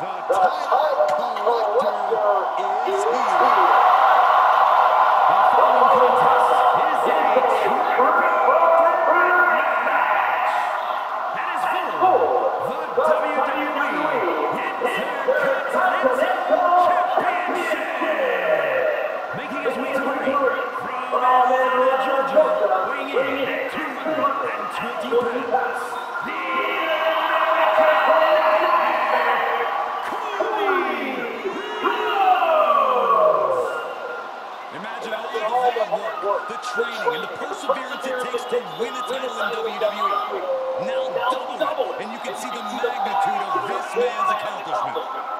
The title collector is here. making his way to the ring Cody Rhodes! Imagine all the work, the training, and the perseverance it takes to win a title in WWE. Now double it, and you can see the magnitude of this man's accomplishment.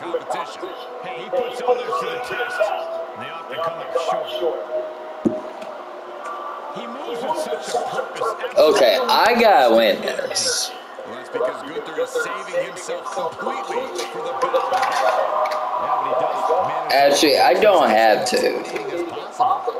competition. Hey, he puts others to the test. They often come up short. Okay, I gotta win this. Well, that's because Gunther is saving himself completely for the battle. Yeah, but he does manage Actually, I don't have to.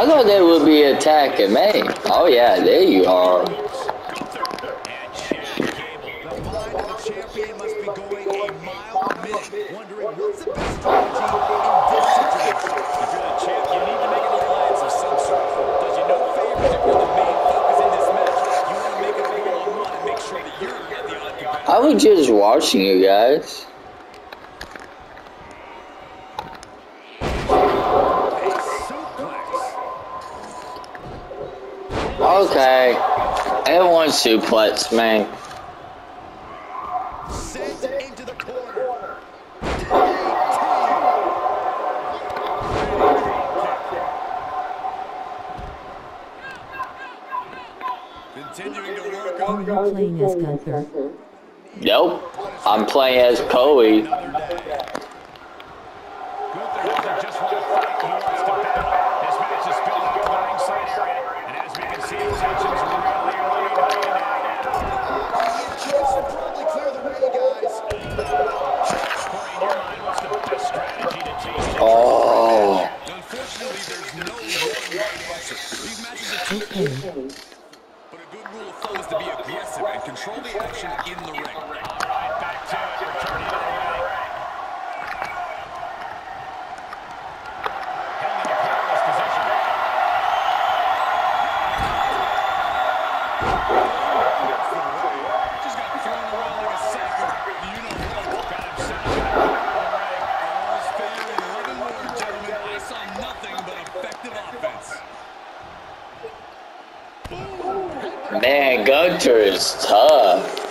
it they would be attacking and Oh yeah, there you're at the odd competitor. I was just watching you guys. Okay. Everyone suplex me. Sent into the corner. Continuing to work Are on you playing as Gunther? Nope. I'm playing as Cody. But a good rule of thumb is to be aggressive and control the action in the ring. Man, Gunther is tough.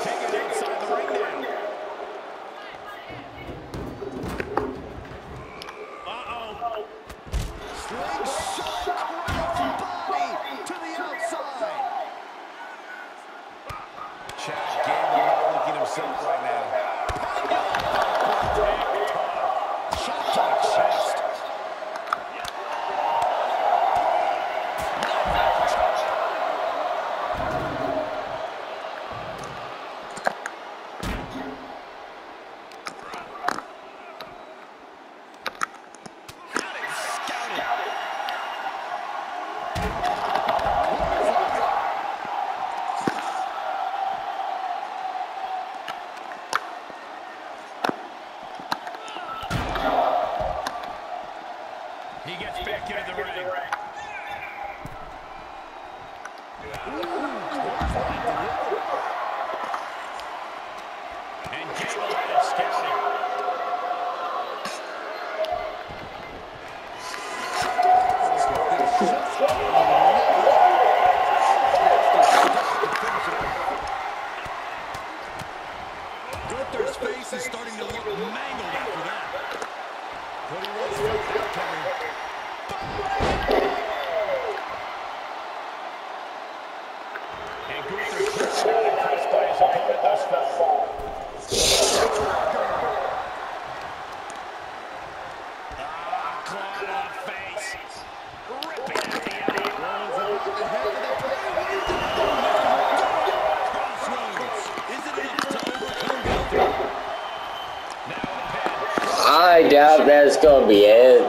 that's gonna be it.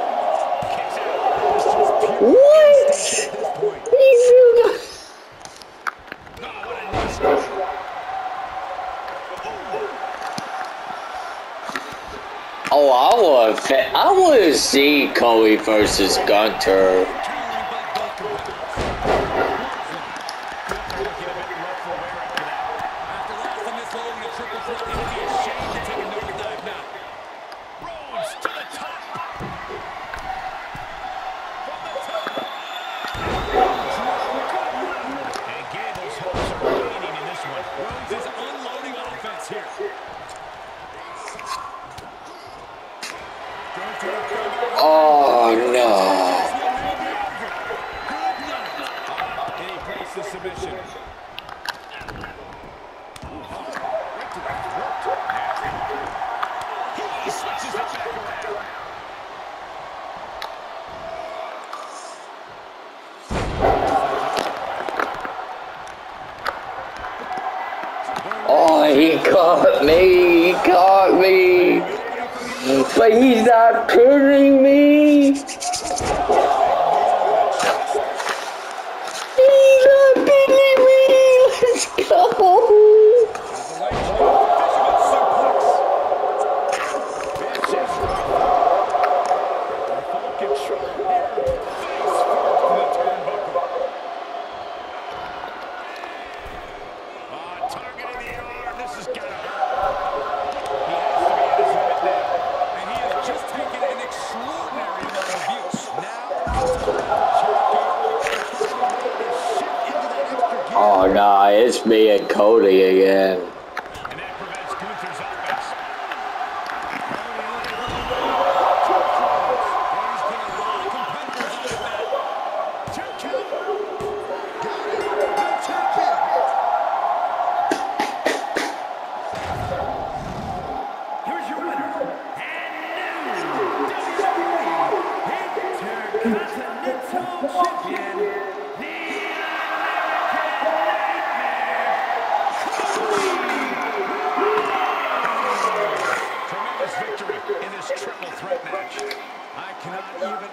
What? He's Oh, I want I want to see Cody versus Gunther. me, he caught me, but he's not purring me. me 扣你嘅